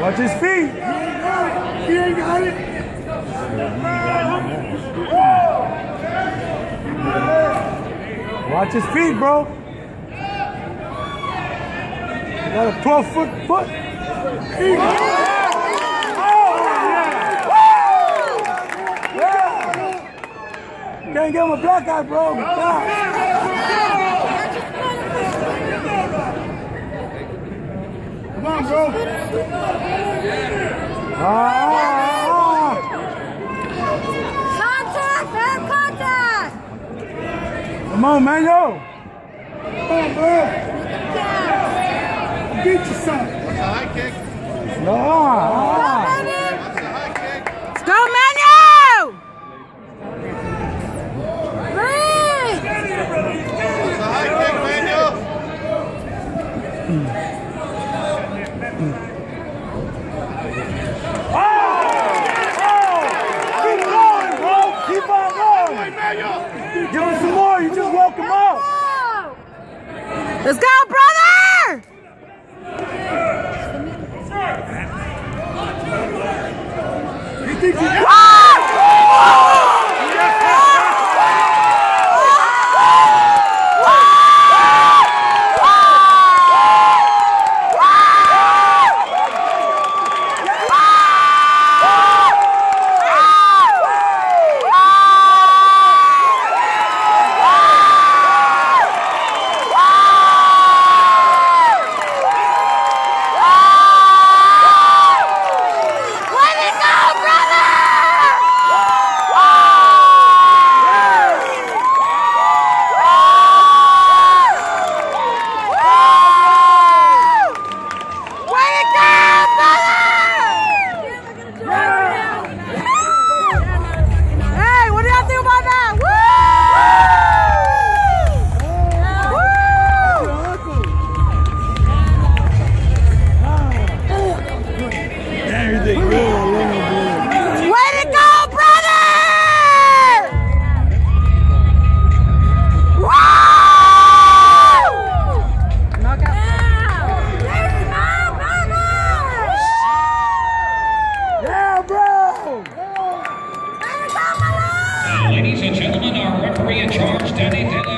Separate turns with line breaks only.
Watch his feet.
He ain't got it.
Watch his feet, bro. Got a 12 foot foot. Can't give him a black eye, bro.
Come on, bro.
Ah,
Contact! Fair contact!
come on, man, yo. Give him some more. You just woke him up.
Let's go, brother!
You think you
and gentlemen, our referee in charge, Danny De